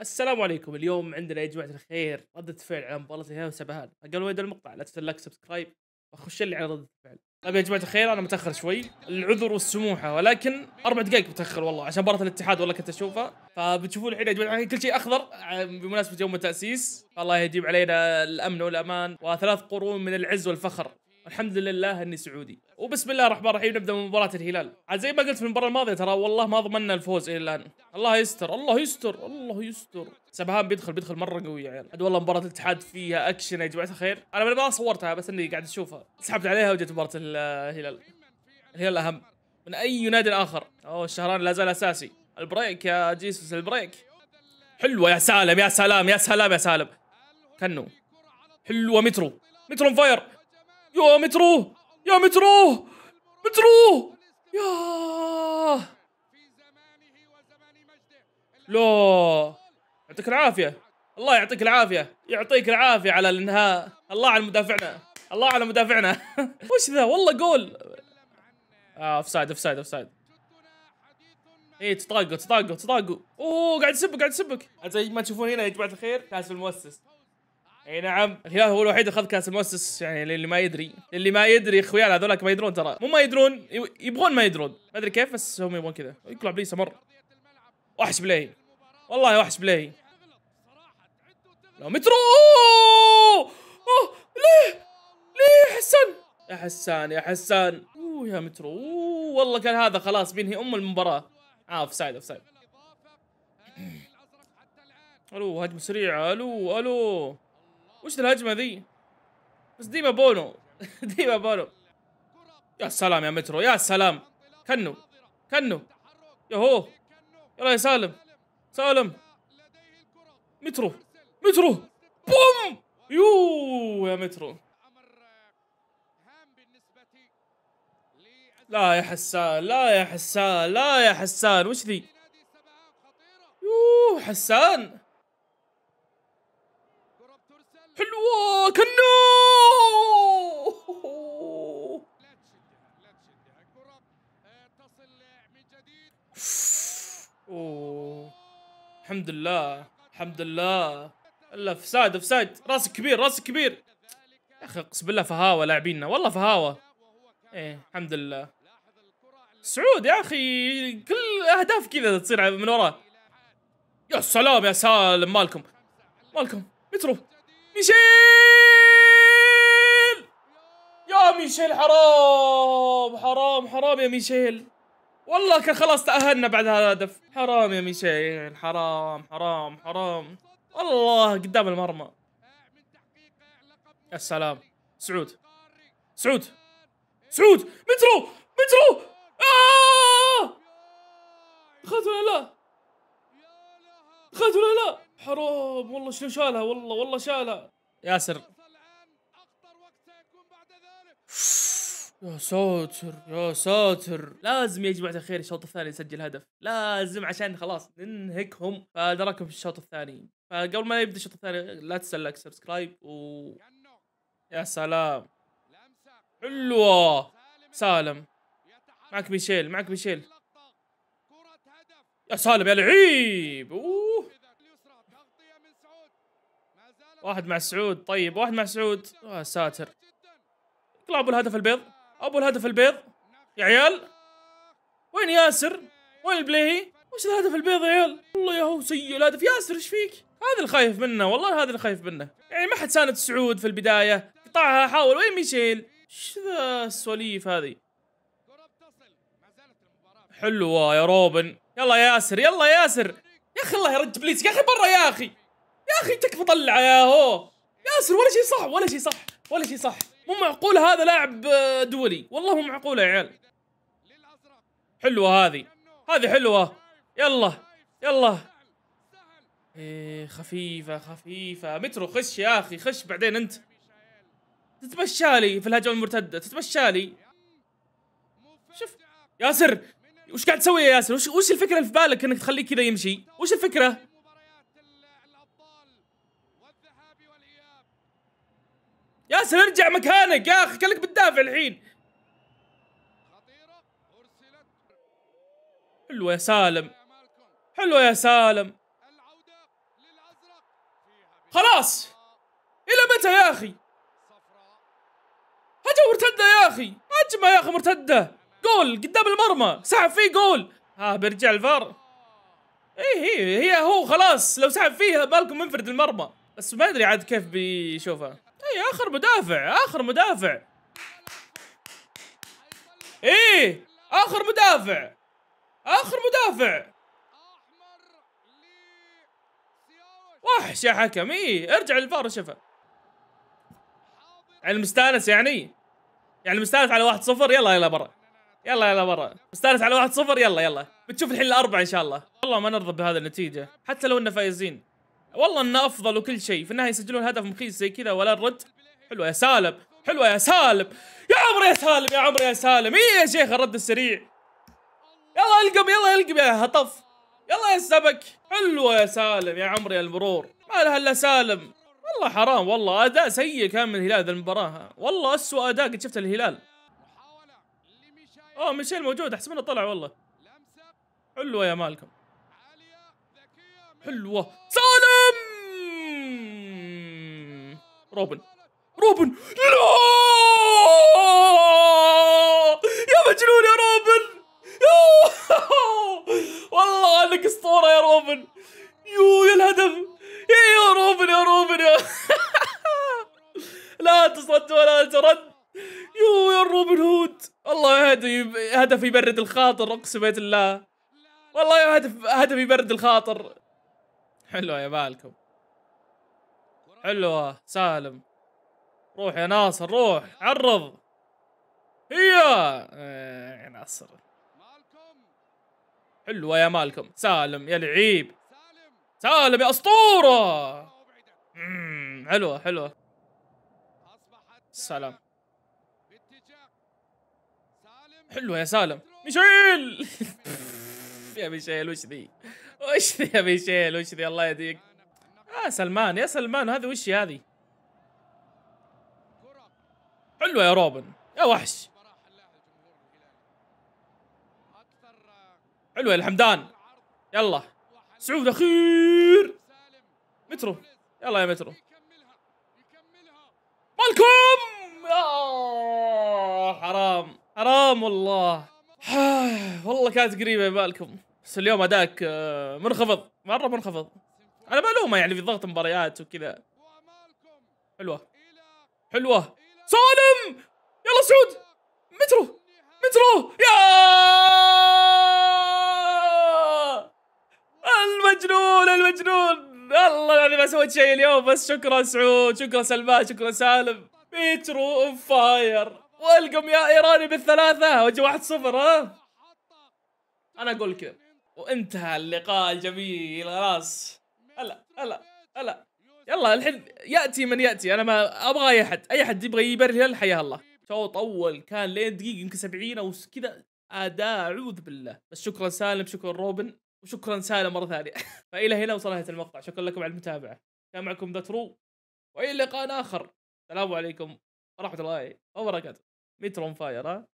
السلام عليكم. اليوم عندنا يا جماعة الخير ردة فعل على مباراة الهلال وسبهان قبل ما يبدا المقطع لا تنسى like subscribe واخش لي على ردة الفعل. طيب يا جماعة الخير أنا متأخر شوي. العذر والسموحة ولكن أربع دقائق متأخر والله عشان مباراة الاتحاد والله كنت أشوفها. فبتشوفون الحين يا جماعة كل شيء أخضر بمناسبة يوم التأسيس. الله يديم علينا الأمن والأمان وثلاث قرون من العز والفخر. الحمد لله اني سعودي. وبسم الله الرحمن الرحيم نبدأ من مباراة الهلال. عاد زي ما قلت في المباراة الماضية ترى والله ما ضمنا الفوز إلى الآن. الله يستر الله يستر الله يستر. سبهان بيدخل بيدخل مرة قوي يا عيال عاد والله مباراة الاتحاد فيها أكشن يا جماعة الخير. أنا ما صورتها بس إني قاعد أشوفها. سحبت عليها وجت مباراة الهلال. الهلال أهم من أي نادي آخر. أوه الشهراني لا زال أساسي. البريك يا جيسوس البريك. حلوة يا سالم يا سلام يا سلام يا سالم. كنو. حلوة مترو. مترو fire يا مترو يا مترو مترو يا! لا! يعطيك العافية. الله يعطيك العافية. يعطيك العافية على الانهاء. الله على مدافعنا. الله على مدافعنا. وش ذا؟ والله جول! آه offside offside offside إيه تطاقوا تطاقوا تطاقوا. أوه قاعد يسبك قاعد يسبك. زي ما تشوفون هنا يا جماعة الخير كاس المؤسس. اي نعم. الهلال هو الوحيد اخذ كاس المؤسس يعني للي ما يدري. اللي ما يدري يا اخويا هذولك ما يدرون ترى. مو ما يدرون يبغون ما يدرون. ما أدري كيف بس هم يبغون كذا. يطلع بليهي مرة. وحش بليهي والله وحش بليهي لو مترو! أوه! ليه؟ ليه حسان؟ يا حسان يا حسان. أوه يا مترو. أوه والله كان هذا خلاص بينهي أم المباراة. آه offside offside ألو هجمة سريعة. ألو ألو. وش الهجمة ذي؟ بس ديما بونو. ديما بونو. يا سلام يا مترو يا سلام. كنو كنو. يهو. يلا يا سالم. سالم. مترو مترو. بوم! يو يا مترو. لا يا حسان لا يا حسان لا يا حسان. وش ذي؟ يوه حسان. حلوة كنو! الحمد لله الحمد لله. الا فساد فساد. راسك كبير راسك كبير. يا أخي اقسم بالله فهاوة لاعبيننا. والله فهاوة. إيه الحمد لله. سعود يا أخي كل أهداف كذا تصير من وراه يا سلام يا سالم مالكم؟ مالكم. مترو. ميشيل! يا ميشيل حرام حرام حرام يا ميشيل. والله كان خلاص تأهلنا بعد هذا الهدف. حرام يا ميشيل حرام حرام حرام. والله قدام المرمى. يا سلام. سعود. سعود. سعود! مترو! مترو! آه! دخلت ولا لا؟ دخلت ولا لا؟ حرام والله شنو شالها؟ والله والله شالها. ياسر. يا ساتر يا ساتر. لازم يا جماعة الخير الشوط الثاني يسجل هدف. لازم عشان خلاص ننهكهم. فنراكم في الشوط الثاني. فقبل ما يبدأ الشوط الثاني لا تنسى like subscribe و يا سلام. حلوة. سالم. معك ميشيل معك ميشيل. يا سالم يا لعيب. أوه. واحد مع سعود. طيب واحد مع سعود. يا ساتر. اطلع أبو الهدف البيض. أبو الهدف البيض. يا عيال. وين ياسر؟ وين البليهي وش الهدف البيض يا عيال؟ والله يا هو سيء الهدف. ياسر إيش فيك؟ هذا اللي خايف منه والله هذا اللي خايف منه. يعني ما حد ساند سعود في البداية. قطعها حاول. وين ميشيل؟ إيش ذا السواليف هذه؟ حلوة يا روبن. يلا يا ياسر يلا يا ياسر. يا أخي الله يرد بليس يا أخي برا يا أخي. يا أخي تكفى طلع يا هو. ياسر ولا شيء صح ولا شيء صح ولا شيء صح. مو معقول هذا لاعب دولي. والله مو معقوله يا عيال. حلوة هذه. هذه حلوة. يلا يلا. إيه خفيفة خفيفة. مترو خش يا أخي خش بعدين أنت. تتمشالي في الهجمه المرتدة. تتمشالي شوف ياسر وش قاعد تسوي يا ياسر؟ وش وش الفكرة اللي في بالك إنك تخليه كذا يمشي؟ وش الفكرة؟ ياسر ارجع مكانك. يا أخي كانك بتدافع الحين. حلوة يا سالم. حلوة يا سالم. خلاص. إلى متى يا أخي؟ هجمه مرتدة يا أخي. هجمه يا أخي مرتدة. جول قدام المرمى. سحب فيه جول ها بيرجع الفار. إيه هي هي هو خلاص. لو سحب فيها بالكم منفرد المرمى. بس ما أدري عاد كيف بيشوفها. آخر مدافع آخر مدافع. إيه آخر مدافع آخر مدافع. وحش يا حكم إيه ارجع للفار وشوفه يعني المستانس يعني؟ يعني المستانس على واحد صفر يلا يلا برا. يلا يلا برا. مستانس على واحد صفر يلا يلا. بتشوف الحين الأربعة إن شاء الله. والله ما نرضى بهذه النتيجة حتى لو اننا فايزين. والله إنه أفضل وكل شيء. في النهاية يسجلون هدف مخيس زي كذا ولا الرد حلوة يا سالم حلوة يا سالم. يا عمري يا سالم يا عمري يا سالم. إيه يا شيخ الرد السريع؟ يلا ألقم يلا ألقم يا هطف. يلا يا سبك حلوة يا سالم يا عمري يا المرور. ما لها إلا سالم. والله حرام والله أداء سيء كان من الهلال ذا المباراة. والله اسوء أداء قد شفته الهلال أوه ميشيل موجود احسب انه طلع والله. حلوة يا مالكوم. حلوة. سالم! روبن. روبن! لا! يا مجنون يا روبن! والله انك اسطورة يا روبن! يو يا الهدف! يا روبن يا روبن! يا! لا تصد ولا ترد! يو يا روبن هود والله هدف هدف يبرد الخاطر اقسم بالله! والله هدف هدف يبرد الخاطر! حلوة يا مالكوم! حلوة سالم! روح يا ناصر روح عرض. هي يا ناصر. حلوة يا مالكم. سالم يا لعيب. سالم يا أسطورة. حلوة حلوة. سلام. حلوة يا سالم. ميشيل! يا ميشيل وش ذي؟ وش ذي يا ميشيل؟ وش ذي؟ الله يهديك. يا سلمان يا سلمان هذه وش هذه؟ حلوة يا روبن. يا وحش. حلوة يا الحمدان. يلا. سعود أخير. مترو. يلا يا مترو. مالكم؟ آه حرام. حرام والله. والله كانت قريبة بالكم بس اليوم أداك آه، منخفض. مرة منخفض. أنا ملومه يعني في ضغط مباريات وكذا. حلوة. حلوة. سالم يلا سعود! مترو! مترو! يا! المجنون! المجنون! الله العظيم ما سويت شيء اليوم بس شكرا سعود شكرا سلمان شكرا سالم. مترو on fire والقم يا إيراني بالثلاثة. وجه واحد صفر ها؟ أنا أقول كذا. وانتهى اللقاء الجميل خلاص. هلا هلا هلا. يلا الحين يأتي من يأتي. أنا ما أبغى أي أحد. أي أحد يبغى يبرر الهلال حياه الله. شوط اول كان لين دقيقة يمكن 70 أو كذا. أداء أعوذ بالله. بس شكرا سالم شكرا روبن وشكرا سالم مرة ثانية. فإلى هنا وصلت المقطع. شكرا لكم على المتابعة. كان معكم ذا ترو. وإلى لقاء آخر. السلام عليكم ورحمة الله وبركاته. مترو fire ها؟